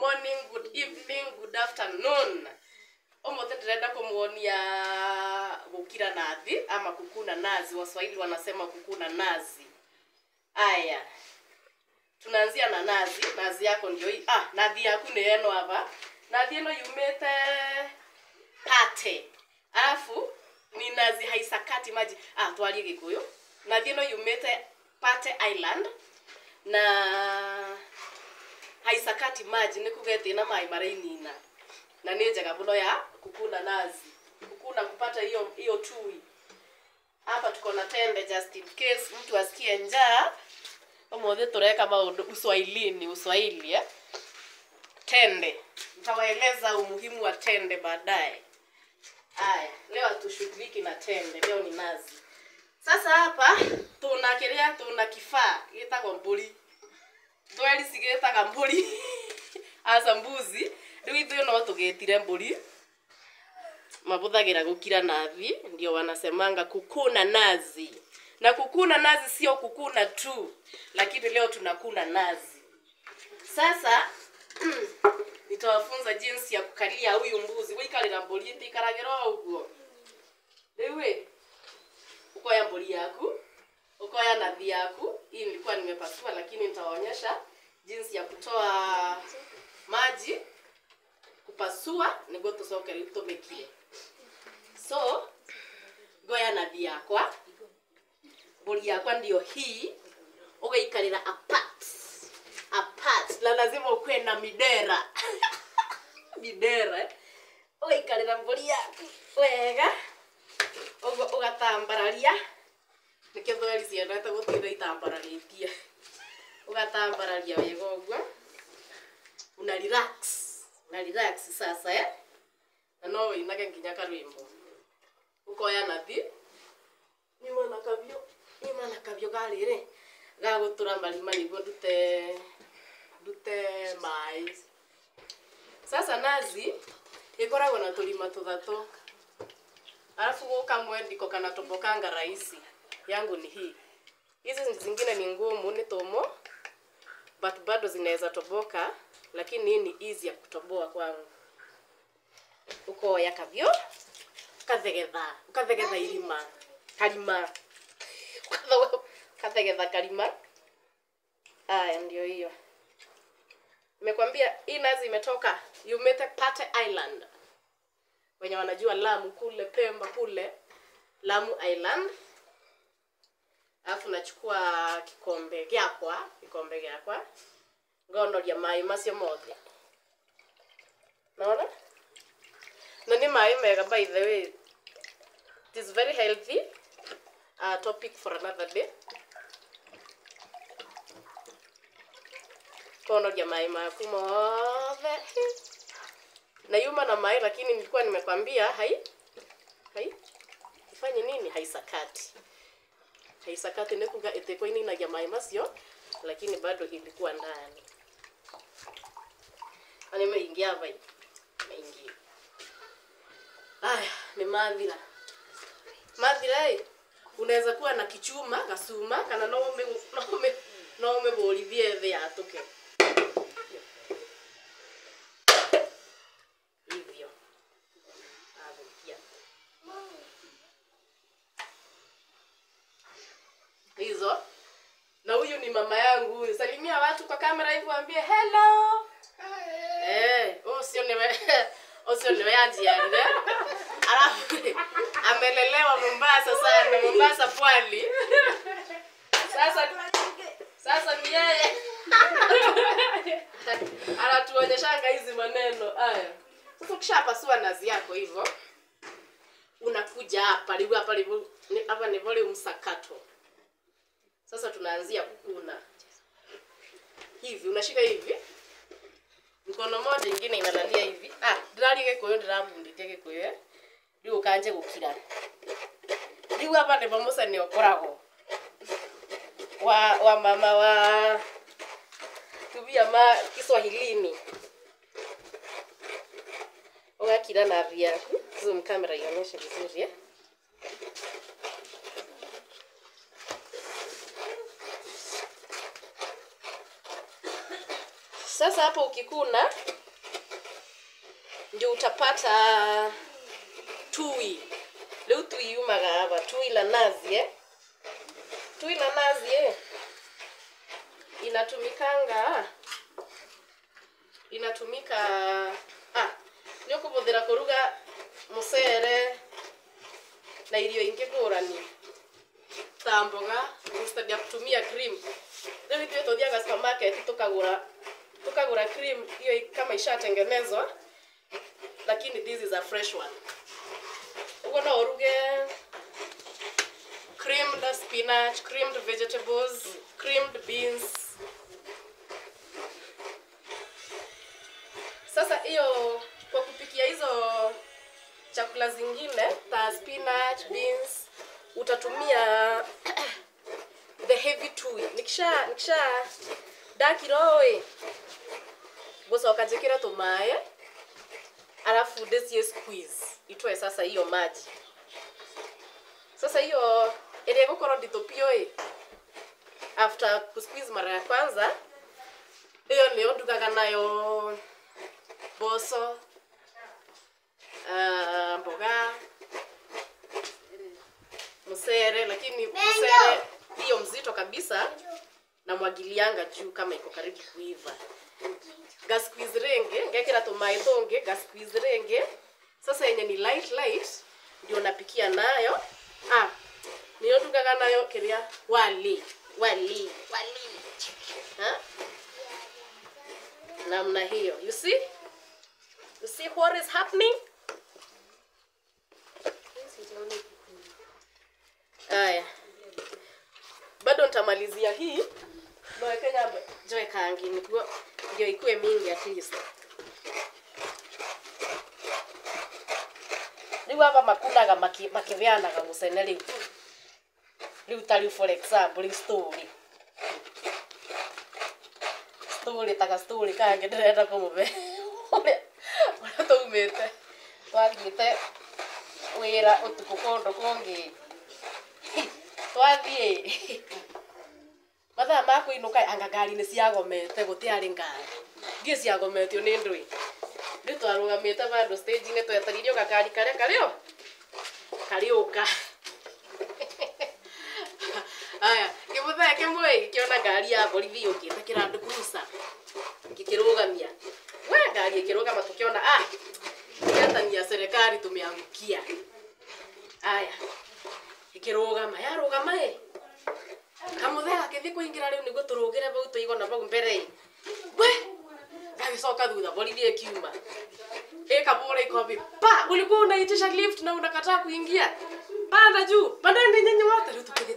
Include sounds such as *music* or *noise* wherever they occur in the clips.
morning good evening good afternoon. Omothe ndĩrenda kũmuonia gũkira nathi ama kukuna nazi. Waswahili wanasema kukuna nazi. Aya tunaanzia na nazi. Nazi yako ndio hii. Ah nathi yaku nĩ eno hapa. Nathi ĩno yumĩte pate. Alafu ni nazi haisakati maji. Ah twarie gĩkũyũ nathi ĩno yumĩte pate island. Na haisakati maji nĩ kuga na maä marainina na nä njega buno ya kukuna nazi kukuna kupata hiyo hiyo tui. Hapa tuko na tende just in case mtu asikie njaa kama tũreka tureka uswahilini uswahili eh? tende. Nitawaeleza umuhimu wa tende baadaye. Haya leo hatushughuliki na tende leo ni nazi. Sasa hapa tuna kĩrĩa tuna kifaa gĩtagwo mbũri thweri cigĩtaga mburi *laughs* aca mbuzi. Rĩu ithuĩ no tũgĩtire mburi mabuthagira gukira nathi ndio wanasemanga kukuna nazi. Na kukuna nazi sio kukuna tu lakini leo tunakuna nazi. Sasa *clears throat* nitawafunza jinsi ya kukalia huyu mbuzi. Wikarira mburi ĩtĩikaragĩra uguo riu ukoya mburi yaku ukoya nathi yaku hii nilikuwa nimepasua lakini nitawaonyesha jinsi ya kutoa maji kupasua niguo tũcoke rĩu tũmĩkire so ngoya nathi yakwa. Mbũri yakwa ndio hii. Ũgaikarĩra apart. Apart. Na lazima ukuwe na midera. *laughs* Midera ũgaikarĩra mbũri yaku wega. Ũguo ũgatambararia nĩkĩo thweri ciendete gũtinda itambararĩtie ũgatambararia wega ũguo una relax. Una relax sasa eh? na no wĩinage nginya karwĩmbo. Ũkoya nathi nyuma na kavyo nyuma na kabio garĩrĩ gagũtũra marima nĩguo ndute ndute maĩ. Sasa nazi ĩkoragwo na tũrima tũthatũ alafu gũka mwendiko kana tobokanga rahisi yangu ni hii. Hizi zingine ni ngumu ni tomo but bado zinaweza toboka lakini hii ni easy ya kutoboa kwangu. Ukoya kavyo ukathegetha ukathegetha irima karima ukathegetha karima. Aya ndio hiyo. Nimekwambia hii nazi imetoka yumete pate island. Wenye wanajua lamu kule pemba kule lamu island alafu nachukua kikombe gyakwa kikombe gyakwa ngonoria maä macio mothe. Naona na ni mai mega by the way. It is very healthy uh, topic for another day. Konoria mai maku mothe. Na yuma na maĩ lakini nilikuwa nimekwambia hai hai ifanye nini? Haisakati kaicaatä nä kuga ä tä kwoinänagia maä macio kini badå indä kwandani nä ma ingä a bai maingä aya nä mathira. Mathira ä unaecakua na kicuma gacuma kana no mä gå rithiethä yatå watu kwa kamera hivi waambie hello. Eh ucio niwe *laughs* ni yaji yani alafu *laughs* amelelewa Mombasa sana Mombasa pwani. Sasa sasa ni yeye. *laughs* Anatuonyeshanga hizi maneno haya sasa ukishapasua nazi yako hivyo unakuja hapa livu hapa livu hapa ni volume msakato sasa tunaanzia kukuna hivi unashika hivi. Mkono moja ingine inalalia hivi. Ah ndĩraria gĩkũyũ ndĩrabundithia gĩkũyũ eh? ukanje gukira. Gũkira rĩu hapa nĩmo ni okorago wa wa mama wa tubia ma kiswahilini. Ugakira na via zoom camera ionyeshe vizuri eh? Sasa hapo ukikuna ndio utapata tui Leo tui yumaga hapa tui la nazi eh? tui la nazi eh? inatumikanga inatumika ah, nĩ ũkũhũthĩra koruga musere na irio ingĩ ngũrani ta mboga kutumia cream rĩu ithuĩ tå supermarket tukagũra tukagũra cream hiyo kama ishatengenezwa lakini this is a fresh one. Uko no uruge creamed spinach creamed vegetables creamed beans. Sasa hiyo kwa kupikia hizo chakula zingine ta spinach beans utatumia *clears throat* the heavy tui. Nikisha nikisha dakiroe gucoka njikire tumae alafu ndicie squeeze. Itoe sasa hiyo maji. Sasa hiyo ile gukorwo nditũ biũ ĩ after kusqueeze mara ya kwanza hiyo nĩyo ndugaga nayo mboco uh, mboga msere lakini msere hiyo mzito kabisa namwagilianga juu kama iko karibu kuiva. Gasqueeze renge ngekira tumaĩ tũngĩ gasqueeze renge. Sasa yenye ni light light ndio napikia nayo. Ah, niyo tukaga nayo kiria wali wali wali. Ha? namna hiyo. You see? You see what is happening Aya. Bado nitamalizia hii. Nawekenya kangi nikuwa ndio ikuwe mingi at least. Rĩu ava makunaga maki- makiveanaga mũcene rĩu. u ta rĩu for example story. Story taga story kange ndĩrenda kũmũve. Ũrĩa ũrĩa tũumĩte. Twathiĩte wĩra ũtukũ kũndũ kũngĩ twathiĩ mathaa ma ka anga ngari nä ciagomete gũtiarĩ ngari. Ngiĩ ciagometio nä ndũĩ rĩu twarũgamĩte bandũ stage-inĩ tweteririo gakari kari o. Ka. *laughs* aya kĩmũthee kä ona ngari ya borithi yũkĩte kä rå gamia we ngari ĩkĩrũgama tũkĩona ah mä serikali kia aya ikirugama yarugama ĩ kamũthee kithi kuingira riu nĩguo turugire bau tuigona bau mbere we! Gagĩcoka thutha borithi kabore ĩkabũra ikobi pa! Ulikuwa unaitisha lift na unakataa kuingia panda juu pandeni nyenye wote? Riu tukithi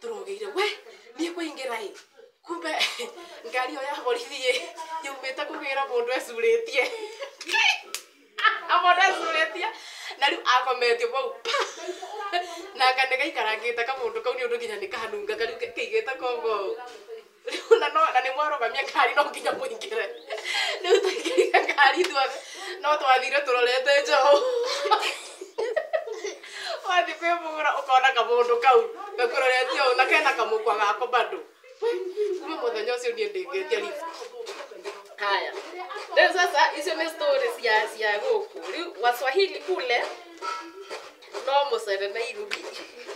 tũrũgĩire. We! Ni kuingira hi kumbe *laughs* ngari ĩyo ya borithi ĩ kugira mundu mũndũ *laughs* mũndũ ecurĩtie na rĩu akometio pa na kane nä gaikarangä te ndå kau nä å nginya nä kahanunga kariu kä te kongo rĩu na no- na ngari no nginya må ingä re rä u ngari thuothe no twathire tå rorete njaå wathi kwä må gå ra å kona kamå ndå kau gakå roretie å na kena kamå kwa gako bandå kuma må thenya å cio niä ndä ngä tia haya rĩu sasa hizo ni stories ya ya goku. rĩu waswahili kule no mũcere na irubi.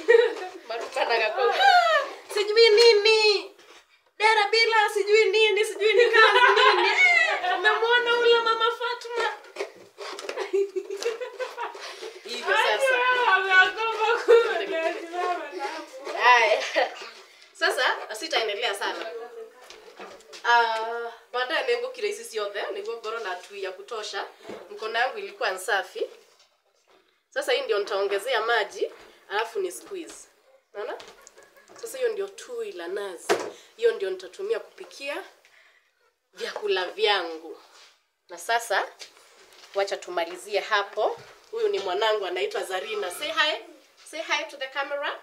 *laughs* marutanaga kwa sijui nini. Dera bila sijui nini sijui ni kazi nini. Eh, *laughs* umemwona ule mama Fatma? *laughs* Hivyo sasa. Haya. sasa sitaendelea sana Ah, baadaye nĩngũkira ici ciothe nĩguo ngorwo na tui ya kutosha. Mkono yangu ilikuwa nsafi. Sasa hii ndio nitaongezea maji alafu ni squeeze. Unaona? Sasa hiyo ndio tui la nazi. Hiyo ndio nitatumia kupikia vyakula vyangu. Na sasa wacha tumalizie hapo. Huyu ni mwanangu anaitwa zarina. Say hi. Say hi to the camera.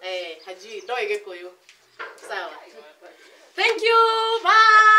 Eh hajui ndoe gikuyu sawa thank you. Bye